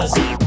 us.